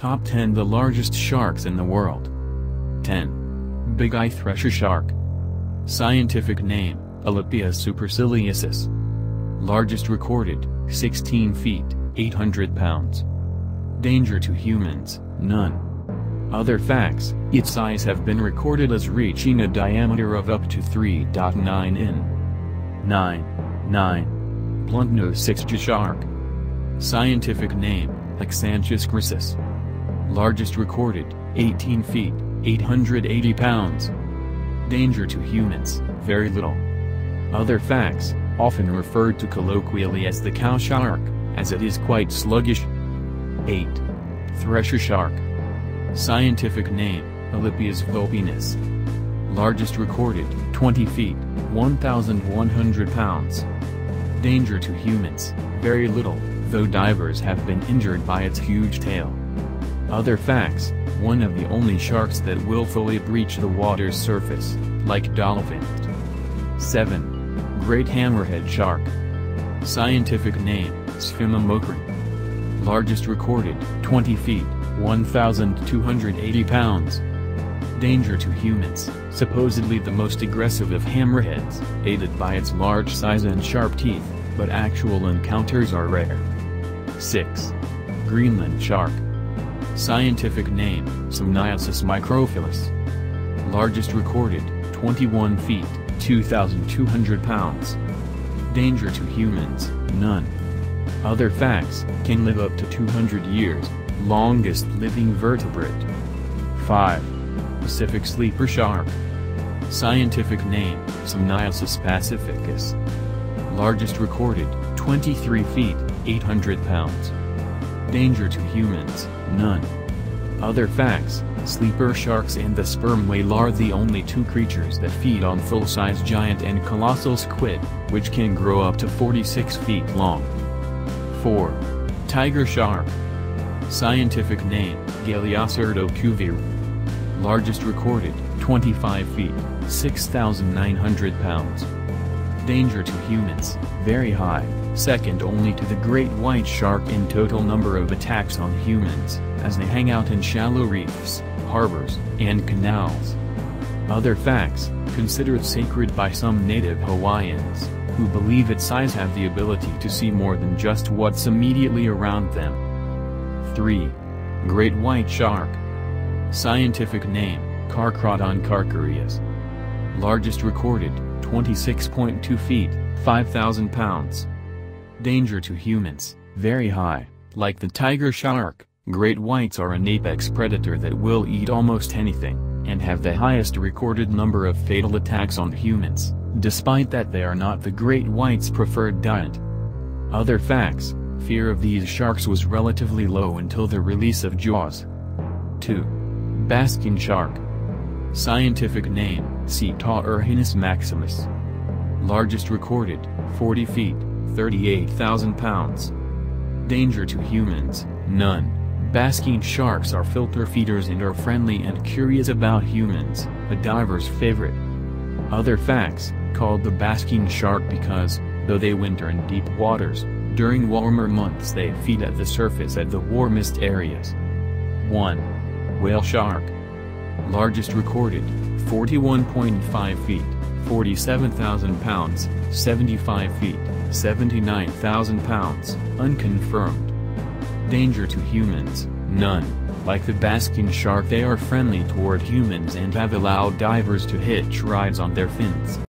Top 10 The largest sharks in the world. 10. Big Eye Thresher Shark. Scientific name, Alopias superciliosus. Largest recorded, 16 feet, 800 pounds. Danger to humans, none. Other facts, its size have been recorded as reaching a diameter of up to 3.9 in. 9. 9. Bluntnose sixgill shark. Scientific name, Hexanchus griseus. Largest recorded, 18 feet, 880 pounds. Danger to humans, very little. Other facts, often referred to colloquially as the cow shark, as it is quite sluggish. 8. Thresher shark. Scientific name, Alopias vulpinus. Largest recorded, 20 feet, 1,100 pounds. Danger to humans, very little, though divers have been injured by its huge tail. Other facts, one of the only sharks that willfully breach the water's surface, like dolphins. 7. Great Hammerhead Shark. Scientific name, Sphyrna mokarran. Largest recorded, 20 feet, 1,280 pounds. Danger to humans, supposedly the most aggressive of hammerheads, aided by its large size and sharp teeth, but actual encounters are rare. 6. Greenland Shark. Scientific name, Somniosus microcephalus. Largest recorded, 21 feet, 2,200 pounds. Danger to humans, none. Other facts, can live up to 200 years, longest living vertebrate. 5. Pacific Sleeper Shark. Scientific name, Somniosus pacificus. Largest recorded, 23 feet, 800 pounds. Danger to humans, none. Other facts, sleeper sharks and the sperm whale are the only two creatures that feed on full-size giant and colossal squid, which can grow up to 46 feet long. 4. Tiger shark. Scientific name, Galeocerdo cuvier. Largest recorded, 25 feet, 6,900 pounds. Danger to humans, very high, second only to the great white shark in total number of attacks on humans, as they hang out in shallow reefs, harbors, and canals. Other facts, considered sacred by some native Hawaiians, who believe its eyes have the ability to see more than just what's immediately around them. 3. Great White Shark. Scientific name, Carcharodon carcharias. Largest recorded, 26.2 feet, 5,000 pounds. Danger to humans, very high, like the tiger shark, great whites are an apex predator that will eat almost anything, and have the highest recorded number of fatal attacks on humans, despite that they are not the great white's preferred diet. Other facts, fear of these sharks was relatively low until the release of Jaws. 2. Basking Shark. Scientific name, Cetorhinus maximus. Largest recorded, 40 feet, 38,000 pounds. Danger to humans, none. Basking sharks are filter feeders and are friendly and curious about humans, a diver's favorite. Other facts, called the basking shark because, though they winter in deep waters, during warmer months they feed at the surface at the warmest areas. 1. Whale shark. Largest recorded, 41.5 feet, 47,000 pounds, 75 feet, 79,000 pounds, unconfirmed. Danger to humans, none. Like the basking shark they are friendly toward humans and have allowed divers to hitch rides on their fins.